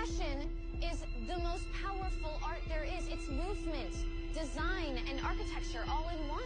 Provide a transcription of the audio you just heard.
Fashion is the most powerful art there is. It's movement, design, and architecture all in one.